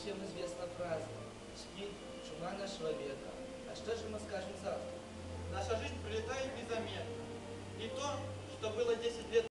всем известна фраза «Спит чума нашего века». А что же мы скажем завтра? Наша жизнь пролетает незаметно. И то, что было 10 лет